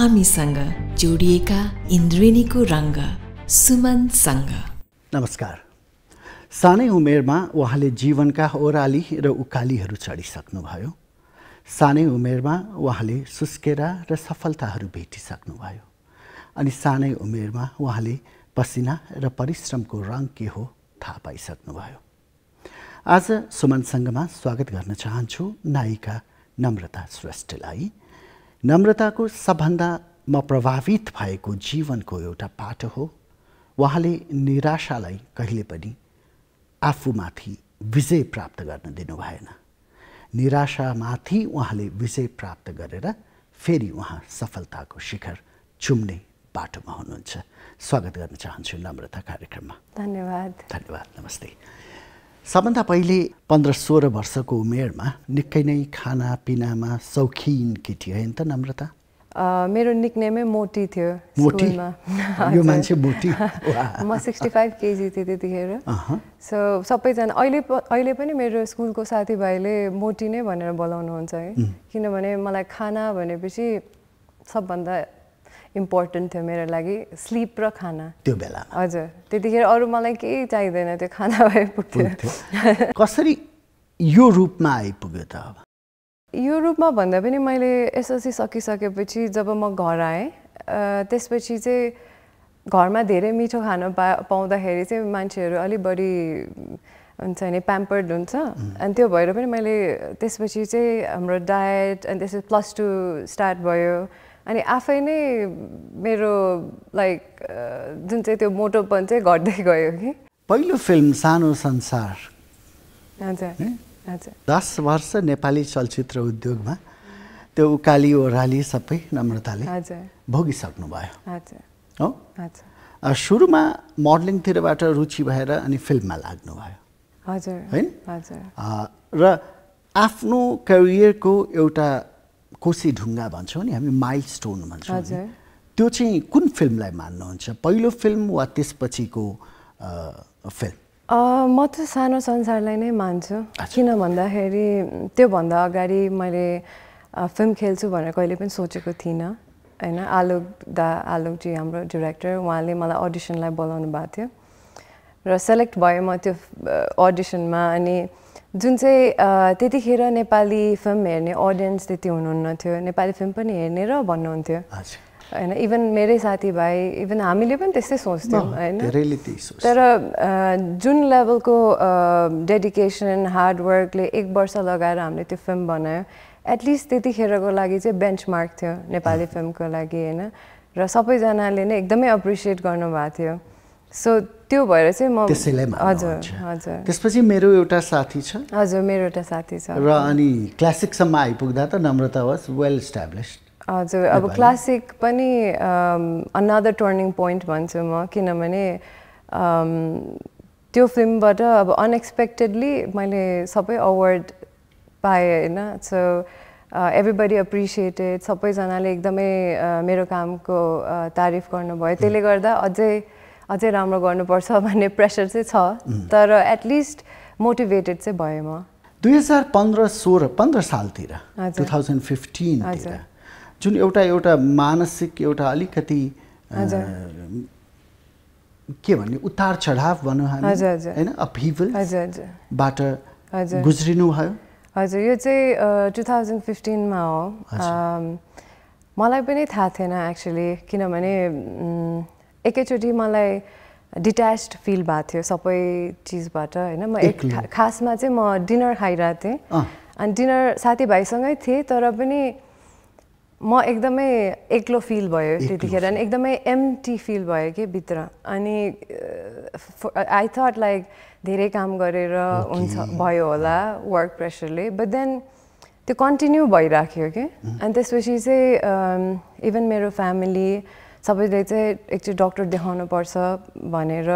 हामीसँग जोडिएका इन्द्रेणीको रङ्ग सुमनसँग नमस्कार। सानै उमेरमा उहाँले जीवनका ओह्राली र उकालीहरू चढिसक्नुभयो। सानै उमेरमा उहाँले सुस्केरा र सफलताहरू भेटिसक्नुभयो। अनि सानै उमेरमा उहाँले पसिना र परिश्रमको रङ के हो थाहा पाइसक्नुभयो। आज सुमनसँगमा स्वागत गर्न चाहन्छु नायिका नम्रता श्रेष्ठलाई। नम्रताको सबभन्दा म प्रभावित भएको जीवनको एउटा पाटो हो। उहाँले निराशालाई कहिले पनि आफूमाथि विजय प्राप्त गर्न दिनु भएन। निराशामाथि उहाँले विजय प्राप्त गरेर फेरि उहाँ सफलताको शिखर चुम्ने बाटोमा हुनुहुन्छ। स्वागत गर्न चाहन्छु नम्रता कार्यक्रममा। धन्यवाद। धन्यवाद। नमस्ते। सबभन्दा पहिले पन्ध्र सोह्र वर्षको उमेरमा निकै नै खानापिनामा सौखिन केटी होइन त नम्रता? मेरो निकनेमै मोटी थियो मोटी। यो मान्छे मोटी। म सिक्सटी फाइभ केजी थिएँ त्यतिखेर। सो सबैजना अहिले अहिले पनि मेरो स्कुलको साथीभाइले मोटी नै भनेर बोलाउनुहुन्छ है। किनभने मलाई खाना भनेपछि सबभन्दा इम्पोर्टेन्ट थियो मेरो लागि स्लिप र खाना। त्यो बेलामा। हजुर त्यतिखेर अरू मलाई केही चाहिँदैन त्यो खाना भए पुग्थ्यो। कसरी यो रूपमा आइपुग्यो त अब? यो रूपमा भन्दा पनि मैले एसएलसी सकिसकेपछि जब म घर आएँ त्यसपछि चाहिँ घरमा धेरै मिठो खान पा पाउँदाखेरि चाहिँ मान्छेहरू अलिक बढी हुन्छ नि प्याम्पर्ड हुन्छ। अनि त्यो भएर पनि मैले त्यसपछि चाहिँ हाम्रो डायट अनि त्यसपछि प्लस टू स्टार्ट भयो। अनि आफै नै मेरो लाइक जुन चाहिँ त्यो मोटोपन चाहिँ घट्दै गयो कि। पहिलो फिल्म सानो संसार। हजुर हजुर। दस वर्ष नेपाली चलचित्र उद्योगमा त्यो उकाली ओह्राली सबै नम्रताले भोगिसक्नुभयो। हो? सुरुमा मोडलिङतिरबाट रुचि भएर अनि फिल्ममा लाग्नुभयो। हजुर। होइन? र आफ्नो करियरको एउटा कोसी ढुङ्गा भन्छौँ नि हामी माइल स्टोन भन्छौँ। त्यो चाहिँ कुन फिल्मलाई मान्नुहुन्छ? पहिलो फिल्म वा त्यसपछिको फिल्म? म त सानो संसारलाई नै मान्छु। किन भन्दाखेरि त्योभन्दा अगाडि मैले फिल्म खेल्छु भनेर कहिले पनि सोचेको थिइनँ होइन? आलोक दा आलोकजी हाम्रो डिरेक्टर उहाँले मलाई अडिसनलाई बोलाउनु भएको थियो। र सेलेक्ट भएँ म त्यो अडिसनमा अनि जुन चाहिँ त्यतिखेर नेपाली फिल्म हेर्ने अडियन्स त्यति हुनुहुन्न थियो नेपाली फिल्म पनि हेर्ने र भन्नुहुन्थ्यो। होइन इभन मेरै साथीभाइ इभन हामीले पनि त्यस्तै सोच्थ्यौँ होइन? तर जुन लेभलको डेडिकेसन हार्डवर्कले एक वर्ष लगाएर हामीले त्यो फिल्म बनायो एटलिस्ट त्यतिखेरको लागि चाहिँ बेन्चमार्क थियो नेपाली फिल्मको लागि होइन? र सबैजनाले नै एकदमै एप्रिसिएट गर्नुभएको थियो। सो त्यो भएर चाहिँ म त्यसैलाई हजुर त्यसपछि मेरो एउटा साथी छ। हजुर मेरो एउटा साथी छ। र अनि क्लासिकसम्म आइपुग्दा त नम्रता वाज वेल इस्टाब्लिस्ड हजुर अब क्लासिक पनि अनदर टर्निङ पोइन्ट भन्छु म किनभने त्यो फिल्मबाट अब अनएक्सपेक्टेडली मैले सबै अवार्ड पाएँ होइन? सो एभ्रिबडी एप्रिसिएटेड सबैजनाले एकदमै मेरो कामको तारिफ गर्नुभयो। त्यसले गर्दा अझै अझै राम्रो गर्नुपर्छ भन्ने प्रेसर चाहिँ छ तर एटलिस्ट मोटिभेटेड चाहिँ भएँ म दुई हजार पन्ध्र सोह्र पन्ध्र सालतिर। टु थाउजन्ड फिफ्टिनतिर। जुन एउटा एउटा मानसिक एउटा अलिकति। के भन्ने उतार चढाव भनौँ हामी। होइन हजुर हजुर। गुज्रिनु भयो हजुर यो चाहिँ टु थाउजन्ड फिफ्टिनमा हो मलाई पनि थाहा थिएन एक्चुली किनभने एकैचोटि मलाई डिट्याच्ड फिल भएको थियो सबै चिजबाट होइन? म एक खासमा चाहिँ म डिनर खाइरहेको थिएँ। अनि डिनर साथीभाइसँगै थिएँ तर पनि म एकदमै एक्लो फिल भयो त्यतिखेर अनि एकदमै एम्टी फिल भयो कि भित्र। अनि आई थट लाइक धेरै काम गरेर हुन्छ भयो होला वर्क प्रेसरले बट देन त्यो कन्टिन्यू भइराख्यो कि? अनि त्यसपछि चाहिँ इभन मेरो फ्यामिली सबैले चाहिँ एकचोटि डक्टर देखाउनु पर्छ भनेर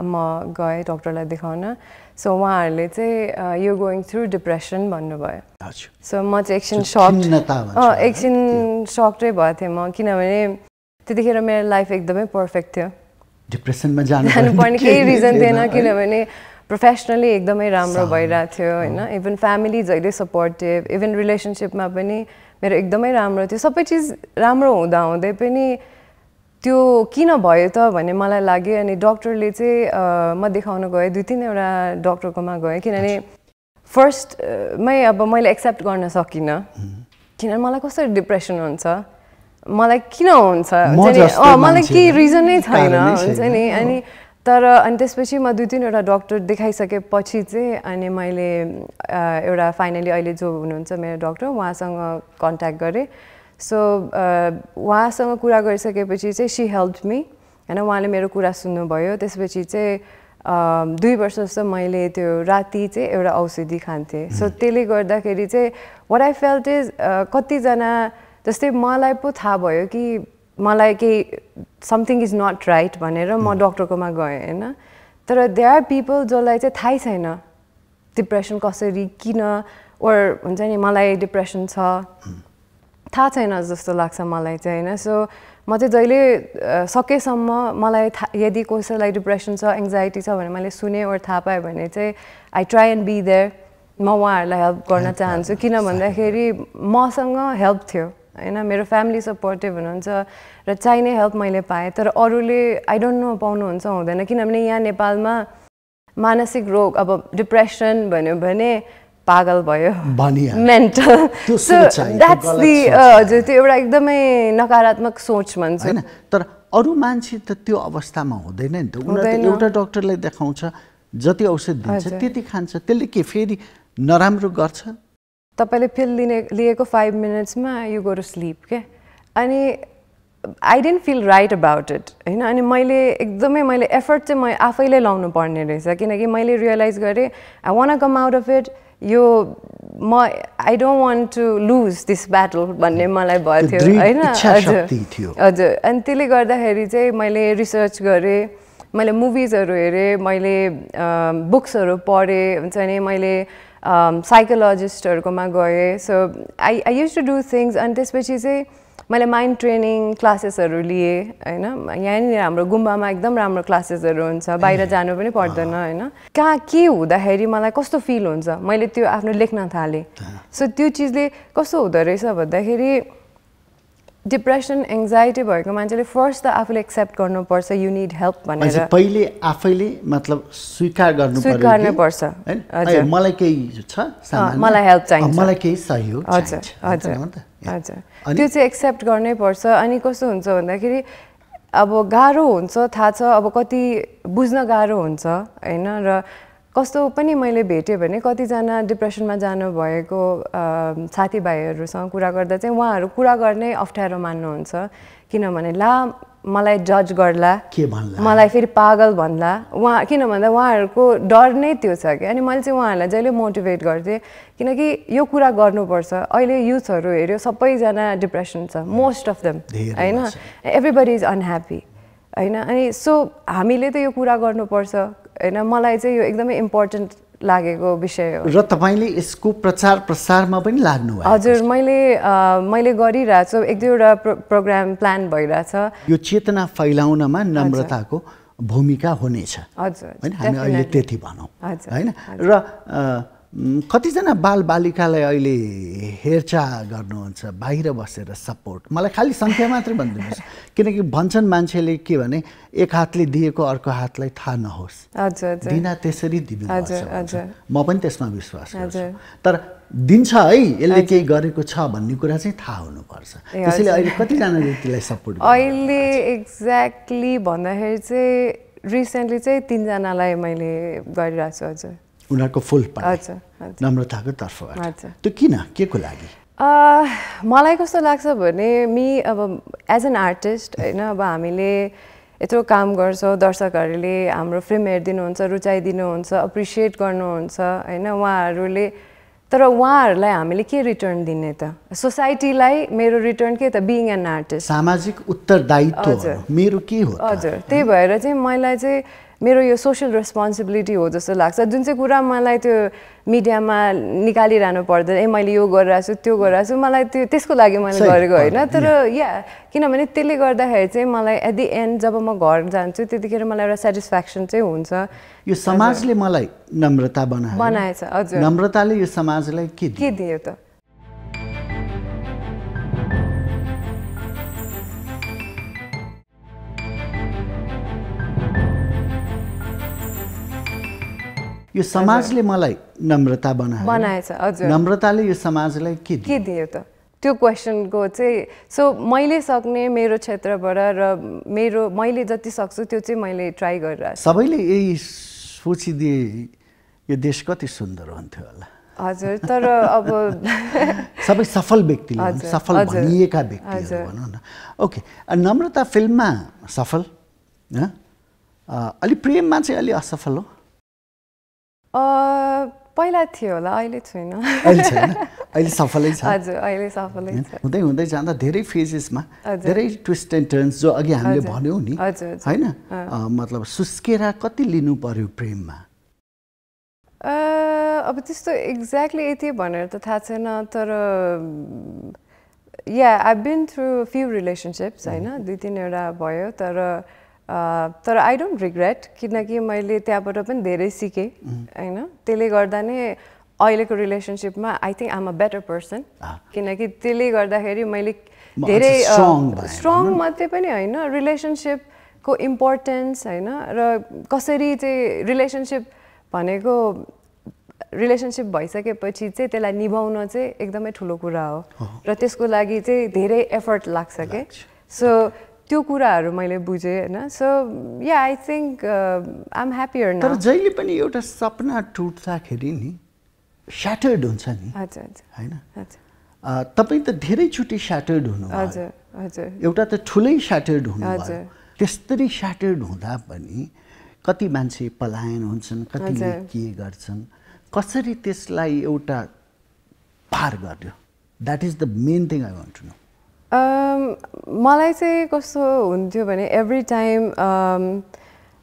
म गएँ डक्टरलाई देखाउन। सो उहाँहरूले चाहिँ यो गोइङ थ्रु डिप्रेसन भन्नुभयो। सो म चाहिँ एकछिन सक? एकछिन सक्टै भएको थिएँ म किनभने त्यतिखेर मेरो लाइफ एकदमै पर्फेक्ट थियो। डिप्रेसनमा जानु जानुपर्ने केही रिजन थिएन? किनभने प्रोफेसनली एकदमै राम्रो भइरहेको थियो होइन? इभन फ्यामिली जहिले सपोर्टिभ इभन रिलेसनसिपमा पनि मेरो एकदमै राम्रो थियो। सबै चिज राम्रो हुँदा हुँदै पनि त्यो किन भयो त भन्ने मलाई लाग्यो अनि डक्टरले चाहिँ म देखाउन गएँ दुई तिनवटा डक्टरकोमा गएँ किनभने फर्स्टमै अब मैले एक्सेप्ट गर्न सकिनँ। किनभने मलाई कसरी डिप्रेसन हुन्छ? मलाई किन हुन्छ? मलाई केही रिजनै छैन हुन्छ नि? अनि तर अनि त्यसपछि म दुई तिनवटा डक्टर देखाइसकेपछि चाहिँ अनि मैले एउटा फाइनली अहिले जो हुनुहुन्छ मेरो डक्टर उहाँसँग कन्ट्याक्ट गरेँ। सो उहाँसँग कुरा गरिसकेपछि चाहिँ सी हेल्प मी होइन? उहाँले मेरो कुरा सुन्नुभयो। त्यसपछि चाहिँ दुई वर्ष जस्तो मैले त्यो राति चाहिँ एउटा औषधि खान्थेँ। सो त्यसले गर्दाखेरि चाहिँ वाट आई फेल्ट इज कतिजना जस्तै मलाई पो थाहा भयो कि मलाई केही समथिङ इज नट राइट भनेर म डक्टरकोमा गएँ होइन? तर दे आर पिपल जसलाई चाहिँ थाहै छैन डिप्रेसन कसरी किन? ओर हुन्छ नि मलाई डिप्रेसन छ। थाहा छैन जस्तो लाग्छ मलाई चाहिँ होइन? सो म चाहिँ जहिले सकेसम्म मलाई था यदि कसैलाई डिप्रेसन छ एङ्जाइटी छ भने मैले सुने ओर थाहा पाएँ भने चाहिँ I try and be there म उहाँहरूलाई हेल्प गर्न चाहन्छु। किन भन्दाखेरि मसँग हेल्प थियो होइन? मेरो फ्यामिली सपोर्टिभ हुनुहुन्छ र चाहिने हेल्प मैले पाएँ तर अरूले आई डोन्ट नो पाउनुहुन्छ हुँदैन। किनभने यहाँ नेपालमा मानसिक रोग अब डिप्रेसन भन्यो भने पागल भयो। मेन्टल द्याट्स दि हजुर त्यो एउटा एकदमै नकारात्मक सोच भन्छ होइन तर अरू मान्छे त त्यो अवस्थामा हुँदैन नि त। उनीहरू एउटा डक्टरलाई देखाउँछ जति औषध दिन्छ त्यति खान्छ। त्यसले के फेरि नराम्रो गर्छ? तपाईँले फिल लिने लिएको फाइभ मिनट्समा यु गो टु स्लिप के? अनि I didn't feel right about it होइन? अनि मैले एकदमै मैले एफर्ट चाहिँ म आफैले लाउनु पर्ने रहेछ। किनकि मैले रियलाइज गरेँ I want come out of it यो म I don't want to lose this battle भन्ने मलाई भएको थियो होइन? हजुर। हजुर। अनि त्यसले गर्दाखेरि चाहिँ मैले रिसर्च गरेँ मैले मुभिजहरू हेरेँ मैले बुक्सहरू पढेँ हुन्छ नि? मैले साइकोलोजिस्टहरूकोमा गएँ। So I I use to do things अनि त्यसपछि चाहिँ मैले माइन्ड ट्रेनिङ क्लासेसहरू लिएँ होइन यहाँनिर हाम्रो गुम्बामा एकदम राम्रो क्लासेसहरू हुन्छ बाहिर जानु पनि पर्दैन होइन। कहाँ के हुँदाखेरि मलाई कस्तो फिल हुन्छ? मैले त्यो आफ्नो लेख्न थालेँ। सो त्यो चिजले कस्तो हुँदो रहेछ भन्दाखेरि डिप्रेसन एङ्जाइटी भएको मान्छेले फर्स्ट त आफूले एक्सेप्ट गर्नुपर्छ यु निड हेल्प भनेर। पहिले आफैले मतलब स्वीकार गर्नु स्वीकार्नु पर्छ मलाई केही छ? मलाई हेल्प चाहिन्छ। मलाई केही सहयोग हजुर हजुर हजुर। त्यो चाहिँ एक्सेप्ट गर्नै पर्छ। अनि कस्तो हुन्छ भन्दाखेरि अब गाह्रो हुन्छ थाहा छ अब कति बुझ्न गाह्रो हुन्छ होइन? र कस्तो पनि मैले भेटेँ भने कतिजना डिप्रेसनमा जानुभएको साथीभाइहरूसँग कुरा गर्दा चाहिँ उहाँहरू कुरा गर्नै अप्ठ्यारो मान्नुहुन्छ। किनभने ला मलाई जज गर्ला। के भन्ला? मलाई फेरि पागल भन्ला। उहाँ किन भन्दा उहाँहरूको डर नै त्यो छ कि। अनि मैले चाहिँ उहाँहरूलाई जहिले मोटिभेट गर्थेँ। किनकि यो कुरा गर्नुपर्छ। अहिले युथहरू हेऱ्यो सबैजना डिप्रेसन छ। मोस्ट अफ देम होइन? एभ्रिबडी इज अनह्याप्पी होइन? अनि सो हामीले त यो कुरा गर्नुपर्छ होइन? मलाई चाहिँ यो एकदमै इम्पोर्टेन्ट लागेको विषय हो। र तपाईँले यसको प्रचार प्रसारमा पनि लाग्नु हजुर मैले मैले गरिरहेको छु। एक दुईवटा प्रो प्रोग्राम प्लान भइरहेछ यो चेतना फैलाउनमा नम्रताको भूमिका हुनेछ। हजुर होइन? हामी अहिले त्यति भनौँ। होइन? र कतिजना बालबालिकालाई अहिले हेरचाह गर्नुहुन्छ बाहिर बसेर सपोर्ट मलाई खालि सङ्ख्या मात्रै भनिदिनुहोस्। किनकि भन्छन् मान्छेले के भने एक हातले दिएको अर्को हातलाई थाहा नहोस्। दिन त्यसरी दिनु म पनि त्यसमा विश्वास गर्छु। तर दिन्छ है यसले केही गरेको छ भन्ने कुरा चाहिँ थाहा हुनुपर्छ। त्यसैले अहिले कतिजनाले त्यसलाई सपोर्ट अहिले एक्ज्याक्टली भन्दाखेरि चाहिँ रिसेन्टली चाहिँ तिनजनालाई मैले गरिरहेको छु हजुर। उनीहरूको फुल नम्रताको तर्फबाट। त्यो किन? के को लागि मलाई कस्तो लाग्छ भने मि अब एज एन आर्टिस्ट होइन अब हामीले यत्रो काम गर्छौँ दर्शकहरूले हाम्रो फिल्म हेरिदिनुहुन्छ रुचाइदिनुहुन्छ एप्रिसिएट गर्नुहुन्छ होइन उहाँहरूले तर उहाँहरूलाई हामीले के रिटर्न दिने त? सोसाइटीलाई मेरो रिटर्न के त? बिङ एन आर्टिस्ट सामाजिक उत्तरदायित्व मेरो के हो हजुर। त्यही भएर चाहिँ मलाई चाहिँ मेरो यो सोसियल रेस्पोन्सिबिलिटी हो जस्तो लाग्छ। जुन चाहिँ कुरा मलाई त्यो मिडियामा निकालिरहनु पर्दैन ए मैले यो गरिरहेको छु त्यो गरिरहेको छु मलाई त्यो त्यसको लागि मैले गरेको होइन। तर या किनभने त्यसले गर्दाखेरि चाहिँ मलाई एट दि एन्ड जब म घर जान्छु त्यतिखेर मलाई एउटा सेटिस्फ्याक्सन चाहिँ हुन्छ। यो समाजले मलाई नम्रता बनाएछ हजुर। नम्रताले यो समाजलाई के के दियो त? यो समाजले मलाई नम्रता बनायो। बनाएछ, हजुर। नम्रताले यो समाजलाई के दियो? के दियो त? त्यो क्वेसनको चाहिँ सो मैले सक्ने मेरो क्षेत्रबाट र मेरो मैले जति सक्छु त्यो चाहिँ मैले ट्राई गरिरहेको छु। सबैले यही सोचिदिए यो देश कति सुन्दर हुन्थ्यो होला। हजुर तर अब सबै सफल हजुर, सफल भनिएका व्यक्तिहरू हजुर। भनौँ न। ओके नम्रता फिल्ममा सफल हँ? अ, अलि प्रेममा चाहिँ अलि असफल हो। पहिला थियो होला अहिले छुइनँ। अहिले छैन? अहिले सफलै छ? हजुर अहिले सफलै छ। हुँदै हुँदै जाँदा धेरै फेजेसमा। धेरै ट्विस्ट एन्ड टर्न्स जो अघि हामीले। भन्यौँ नि। होइन? मतलब सुस्केरा कति लिनु पर्यो प्रेममा? अब त्यस्तो एक्ज्याक्टली यति भनेर त थाहा छैन तर yeah I been through few relationships होइन? दुई तिनवटा भयो तर तर आई डोन्ट रिग्रेट किनकि मैले त्यहाँबाट पनि धेरै सिकेँ होइन? त्यसले गर्दा नै अहिलेको रिलेसनसिपमा I think am a better person किनकि त्यसले गर्दाखेरि मैले धेरै स्ट्रङ मात्रै पनि होइन रिलेसनसिपको इम्पोर्टेन्स होइन? र कसरी चाहिँ रिलेसनसिप भनेको रिलेसनसिप भइसकेपछि चाहिँ त्यसलाई निभाउन चाहिँ एकदमै ठुलो कुरा हो। र त्यसको लागि चाहिँ धेरै एफर्ट लाग्छ कि? सो त्यो कुराहरू मैले बुझेँ होइन? So yeah I think I am happier तर जहिले पनि एउटा सपना टुट्दाखेरि नि स्याटर्ड हुन्छ नि होइन? तपाईँ त धेरैचोटि स्याटर्ड हजुर एउटा त ठुलै स्याटर्ड हजुर। त्यस्तरी स्याटर्ड हुँदा पनि कति मान्छे पलायन हुन्छन् कतिले। के गर्छन् कसरी त्यसलाई एउटा पार गर्यो that is the main thing I want to know मलाई चाहिँ कस्तो हुन्थ्यो भने एभ्री टाइम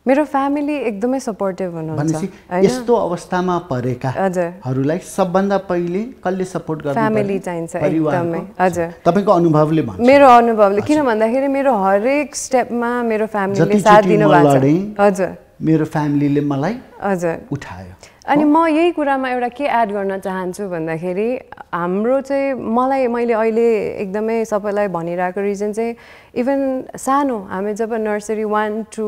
मेरो फ्यामिली एकदमै सपोर्टिभ हुनुहुन्छ यस्तो अवस्थामा। परेकाहरूलाई सबभन्दा पहिले कसले सपोर्ट गर्नु Family पर्ने? चाहिन्छ? एकदमै, हजुर। तपाईँको अनुभवले भन्छ मेरो अनुभवले किन भन्दाखेरि मेरो हरेक स्टेपमा मेरो फ्यामिलीले साथ म दिनु भएको लडेँ, छ हजुर मेरो फ्यामिलीले मलाई हजुर। उठायो। अनि म यही कुरामा एउटा के एड गर्न चाहन्छु भन्दाखेरि हाम्रो चाहिँ मलाई मैले अहिले एकदमै सबैलाई भनिरहेको रिजन चाहिँ इभन सानो हामी जब नर्सरी वान टू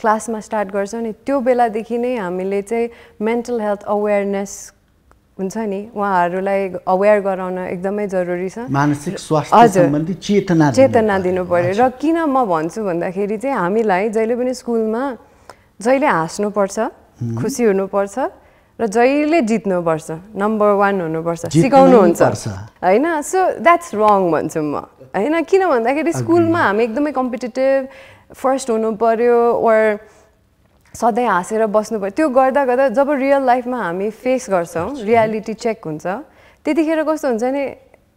क्लासमा स्टार्ट गर्छौँ नि त्यो बेलादेखि नै हामीले चाहिँ मेन्टल हेल्थ अवेरनेस हुन्छ नि उहाँहरूलाई अवेर गराउन एकदमै जरुरी छ। मानसिक स्वास्थ्य चेतना दिनु चेतना। दिनु पर्यो र किन म भन्छु भन्दाखेरि चाहिँ हामीलाई जहिले पनि स्कुलमा जहिले हाँस्नुपर्छ खुसी हुनुपर्छ र जहिले जित्नुपर्छ नम्बर वान हुनुपर्छ सिकाउनुहुन्छ। होइन? सो द्याट्स रङ भन्छु म। होइन? किन भन्दाखेरि स्कुलमा हामी एकदमै कम्पिटेटिभ फर्स्ट हुनु पर्यो ओर सधैँ हाँसेर बस्नु पर्यो त्यो गर्दा गर्दा जब रियल लाइफमा हामी फेस गर्छौँ रियालिटी चेक हुन्छ त्यतिखेर कस्तो हुन्छ नि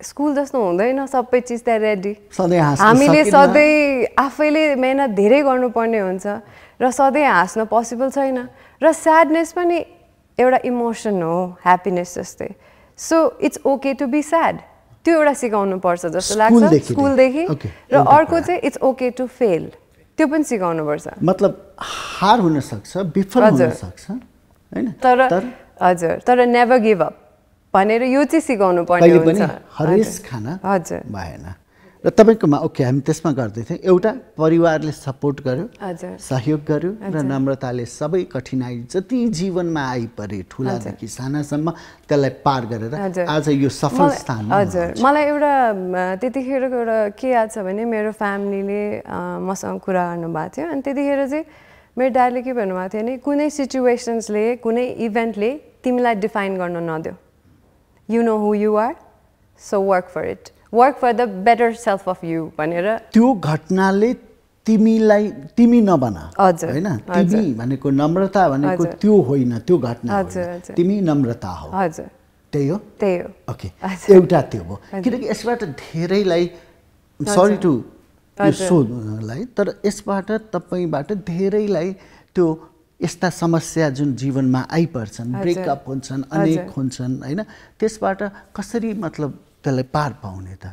स्कुल जस्तो हुँदैन सबै चिज त्यहाँ रेडी हामीले। सधैँ आफैले मेहनत धेरै गर्नुपर्ने हुन्छ र सधैँ हाँस्न पोसिबल छैन र स्याडनेस पनि एउटा इमोसन हो ह्याप्पिनेस जस्तै। So it's okay to be sad त्यो एउटा सिकाउनु पर्छ जस्तो लाग्छ स्कुलदेखि र अर्को। चाहिँ इट्स ओके टु फेल त्यो पनि सिकाउनुपर्छ। मतलब हार हुन सक्छ विफल होइन? तर हजुर तर नेभर गिभ अप भनेर यो चाहिँ सिकाउनु पर्ने हुन्छ। हरेस। खान हजुर। भएन। र तपाईँकोमा ओके हामी त्यसमा गर्दैथ्यौँ एउटा परिवारले सपोर्ट गर्यो। सहयोग गर्यो र नम्रताले सबै कठिनाइ जति जीवनमा आइपरे ठुलादेखि सानासम्म त्यसलाई पार गरेर। आज यो सफल स्थानमा हजुर। मलाई एउटा त्यतिखेरको एउटा के याद छ भने मेरो फ्यामिलीले मसँग कुरा गर्नुभएको थियो। अनि त्यतिखेर चाहिँ मेरो ड्याडले के भन्नुभएको थियो भने कुनै सिचुएसन्सले कुनै इभेन्टले तिमीलाई डिफाइन गर्न नदेऊ you know who you are so work for it work for the better self of you भनेर त्यो घटनाले तिमीलाई तिमी नबना। हजुर, होइन। तिमी भनेको नम्रता भनेको। त्यो होइन त्यो घटना। तिमी नम्रता हो। हजुर। त्यही हो? त्यही हो। ओके। एउटा त्यो हो। किनकि यसबाट धेरैलाई सरी टु सोध्नलाई तर यसबाट तपाईँबाट धेरैलाई त्यो यस्ता समस्या जुन जीवनमा आइपर्छन् ब्रेकअप हुन्छन् अनेक। हुन्छन् होइन त्यसबाट कसरी मतलब त्यसलाई पार पाउने त।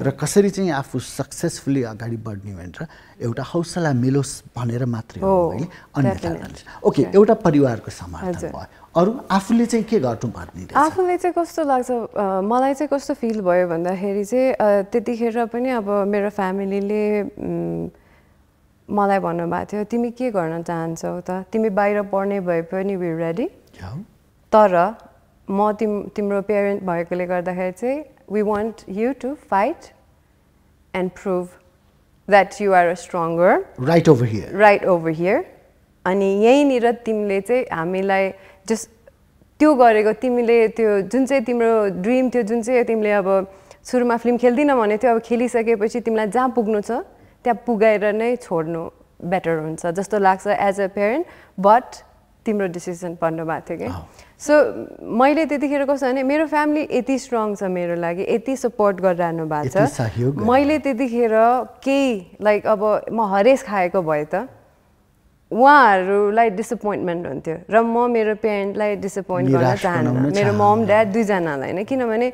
र कसरी चाहिँ आफू सक्सेसफुली अगाडि बढ्ने भनेर एउटा हौसला मिलोस् भनेर मात्रै हो definitely. जान्छ। ओके एउटा परिवारको समर्थन। भयो अरू आफूले चाहिँ के गर्नुपर्ने रहेछ आफूलाई चाहिँ कस्तो लाग्छ मलाई चाहिँ कस्तो फिल भयो भन्दाखेरि चाहिँ त्यतिखेर पनि अब मेरो फ्यामिलीले मलाई भन्नुभएको थियो तिमी के गर्न चाहन्छौ त? तिमी बाहिर पढ्ने भए पनि वी रेडी तर म तिम तिम्रो पेरेन्ट भएकोले गर्दाखेरि चाहिँ we want you to fight and prove that you are a stronger right over here right over here अनि यहीँनिर तिमीले चाहिँ हामीलाई जस त्यो गरेको तिमीले त्यो जुन चाहिँ तिम्रो ड्रिम थियो जुन चाहिँ तिमीले अब सुरुमा फिल्म खेल्दिनँ भने थियो अब खेलिसकेपछि तिमीलाई जहाँ पुग्नु छ त्यहाँ पुगाएर नै छोड्नु बेटर हुन्छ जस्तो लाग्छ एज अ पेरेन्ट बट तिम्रो डिसिजन पर्नु भएको थियो कि सो मैले त्यतिखेर कस्तो भने मेरो फ्यामिली यति स्ट्रङ छ मेरो लागि यति सपोर्ट गरिरहनु भएको छ। मैले त्यतिखेर केही लाइक अब म हरेस खाएको भए त उहाँहरूलाई डिसपोइन्टमेन्ट हुन्थ्यो र म मेरो पेरेन्टलाई डिसपोइन्ट गर्न चाहन्न मेरो। मम ड्याड दुईजनालाई नै किनभने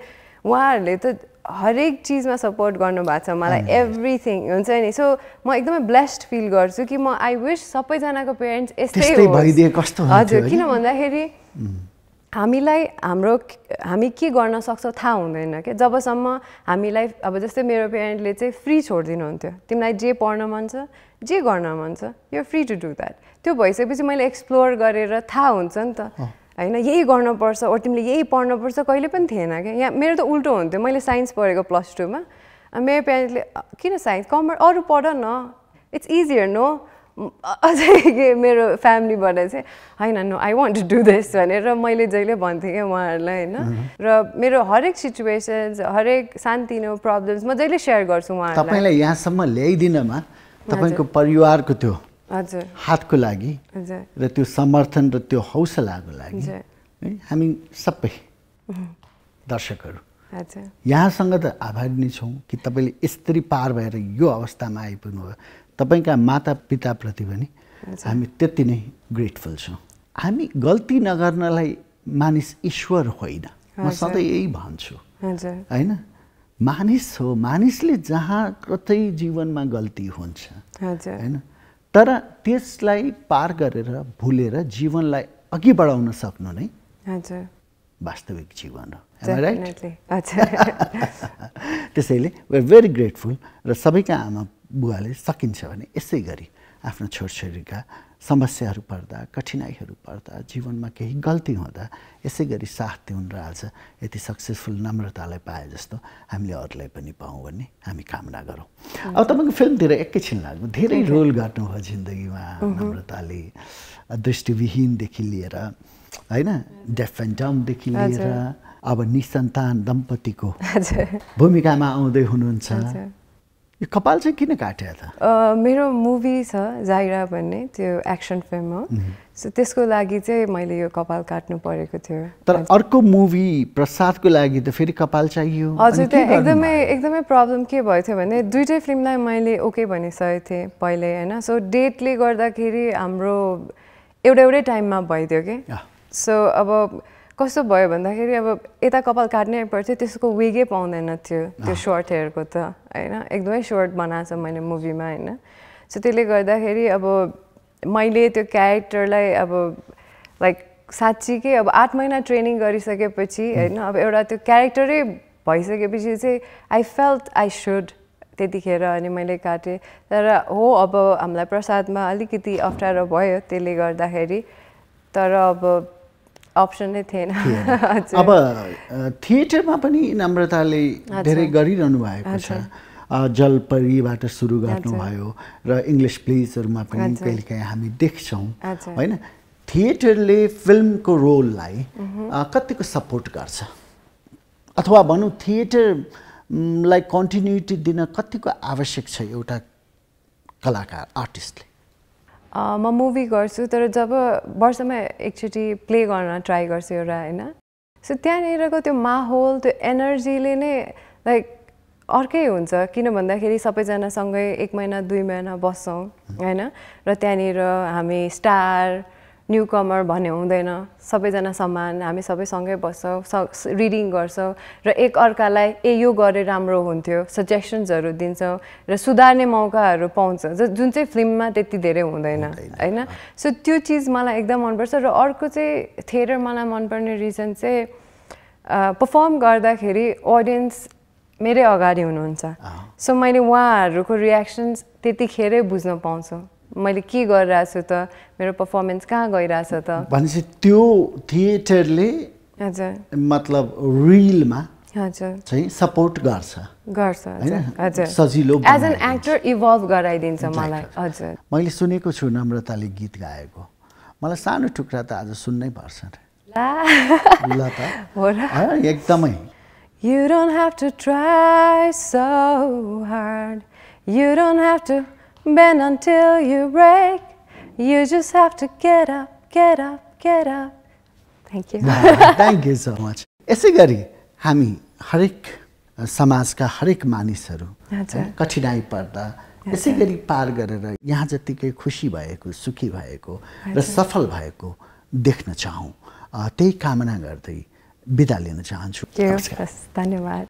उहाँहरूले त हरेक चिजमा सपोर्ट गर्नुभएको छ। मलाई एभ्रिथिङ हुन्छ नि। सो म एकदमै ब्लेस्ड फिल गर्छु कि म आई विस सबैजनाको पेरेन्ट्स यस्तै हजुर? किन भन्दाखेरि हामीलाई हाम्रो हामी के गर्न सक्छौँ थाहा हुँदैन क्या। जबसम्म हामीलाई अब जस्तै मेरो पेरेन्टले चाहिँ फ्री छोडिदिनुहुन्थ्यो। तिमीलाई जे पढ्न मन छ जे गर्न मन छ यो फ्री टु डु द्याट त्यो भइसकेपछि मैले एक्सप्लोर गरेर थाहा हुन्छ नि त। होइन यही गर्नुपर्छ ओ तिमीले यही पढ्नुपर्छ कहिले पनि थिएन क्या। यहाँ मेरो त उल्टो हुन्थ्यो। मैले साइन्स पढेको प्लस टूमा। मेरो पेरेन्टले "अ, किन साइन्स? कमर्स अरू पढ न। इट्स इजियर नो अझै के मेरो फ्यामिलीबाट चाहिँ होइन no I want to do this भनेर मैले जहिले भन्थेँ क्या उहाँहरूलाई होइन। र मेरो हरेक सिचुएसन्स हरेक सानतिनो प्रब्लम्स म जहिले सेयर गर्छु उहाँहरूलाई। तपाईँलाई यहाँसम्म ल्याइदिनमा तपाईँको परिवारको त्यो हातको लागि र त्यो समर्थन र त्यो हौसलाको लागि। है हामी सबै दर्शकहरू। यहाँसँग त आभारी नै छौँ कि तपाईँले यसरी पार भएर यो अवस्थामा आइपुग्नु भयो तपाईँका माता पिताप्रति पनि हामी त्यति नै ग्रेटफुल छौँ। हामी गल्ती नगर्नलाई मानिस ईश्वर होइन। म। सधैँ यही भन्छु। होइन? मानिस हो। मानिसले जहाँ कतै जीवनमा गल्ती हुन्छ। होइन? तर त्यसलाई पार गरेर भुलेर जीवनलाई अघि बढाउन सक्नु नै वास्तविक जीवन हो। त्यसैले वे भेरी ग्रेटफुल र सबैका आमा बुवाले सकिन्छ भने यसै गरी आफ्नो छोरछोरीका समस्याहरू पर्दा कठिनाइहरू पर्दा जीवनमा केही गल्ती हुँदा यसै गरी साथ दिउन् र आज यति सक्सेसफुल नम्रतालाई पाए जस्तो हामीले अरूलाई पनि पाऊँ भन्ने हामी कामना गरौँ। अब तपाईँको फिल्मतिर एकैछिन लाग्नु धेरै रोल गर्नुभयो जिन्दगीमा नम्रताले दृष्टिविहीनदेखि लिएर होइन? डेफ एन्ड डमदेखि लिएर अब निसन्तान दम्पतिको भूमिकामा आउँदै हुनुहुन्छ। यो कपाल चाहिँ किन काट्यो त? मेरो मुभी छ जाइरा भन्ने त्यो एक्सन फिल्म हो। सो त्यसको लागि चाहिँ मैले यो कपाल काट्नु परेको थियो। तर अर्को मुभी प्रसादको लागि त फेरि कपाल चाहियो। हजुर त्यहाँ एकदमै एकदमै प्रब्लम के भएको थियो भने दुइटै फिल्मलाई मैले ओके भनिसकेको थिएँ पहिले होइन। सो डेटले गर्दाखेरि हाम्रो एउटा एउटै टाइममा भइदियो कि। सो अब कस्तो भयो भन्दाखेरि अब यता कपाल काट्नै पर्थ्यो त्यसको विगै पाउँदैन थियो त्यो सर्ट हेयरको त होइन? एकदमै सर्ट बनाएको छ मैले मुभीमा होइन? सो त्यसले गर्दाखेरि अब मैले त्यो क्यारेक्टरलाई अब लाइक साँच्चीकै अब आठ महिना ट्रेनिङ गरिसकेपछि होइन? अब एउटा त्यो क्यारेक्टरै भइसकेपछि चाहिँ आई फेल्ट आई सुड त्यतिखेर अनि मैले काटेँ। तर हो अब हामीलाई प्रसादमा अलिकति अप्ठ्यारो भयो त्यसले गर्दाखेरि। तर अब अप्सन नै थिएन। अब थिएटरमा पनि नम्रताले धेरै गरिरहनु भएको छ। जलपरीबाट सुरु गर्नुभयो र इङ्ग्लिस प्लेजहरूमा पनि। कहिलेकाहीँ हामी देख्छौँ। होइन? थिएटरले फिल्मको रोललाई कतिको सपोर्ट गर्छ? अथवा भनौँ थिएटरलाई कन्टिन्युटी दिन कतिको आवश्यक छ एउटा कलाकार आर्टिस्टले? म मुभी गर्छु तर जब वर्षमा एकचोटि प्ले गर्न ट्राई गर्छु एउटा होइन? सो त्यहाँनिरको त्यो माहौल त्यो एनर्जीले नै लाइक अर्कै हुन्छ। किन भन्दाखेरि सबैजनासँगै एक महिना दुई महिना बस्छौँ होइन? र त्यहाँनिर हामी स्टार न्यु कमर भन्ने हुँदैन। सबैजना समान हामी सबै सँगै बस्छौँ स रिडिङ गर्छौँ र एक अर्कालाई ए यो गरे राम्रो हुन्थ्यो सजेसन्सहरू दिन्छौँ र सुधार्ने मौकाहरू पाउँछ। ज जुन चाहिँ फिल्ममा त्यति धेरै हुँदैन होइन? सो त्यो चिज मलाई एकदम मनपर्छ र अर्को चाहिँ थिएटर मलाई मनपर्ने रिजन चाहिँ पर्फर्म गर्दाखेरि अडियन्स मेरै अगाडि हुनुहुन्छ। सो मैले उहाँहरूको रियाक्सन्स त्यतिखेरै बुझ्न पाउँछु। मैले के गरिरहेको छु त? मेरो पर्फर्मेन्स कहाँ गइरहेछ त? भनेपछि त्यो थिएटरले हजुर। मतलब रिलमा चाहिँ सपोर्ट गर्छ। गर्छ होइन? सजिलो एज एन। एक्टर इभल्भ गराइदिन्छ मलाई. हजुर। मैले सुनेको छु नम्रताले गीत गाएको। मलाई सानो टुक्रा त आज सुन्नै पर्छ। ला। त। एकदमै। You don't have to try so hard. You don't have to bend until you break. You just have to get up, get up, get up. Thank you. Thank you so much यसै गरी हामी हरेक समाजका हरेक मानिसहरू कठिनाइ पर्दा यसै गरी पार गरेर यहाँ जत्तिकै खुसी भएको सुखी भएको र सफल भएको देख्न चाहौँ त्यही कामना गर्दै बिदा लिन चाहन्छु Thank you. धन्यवाद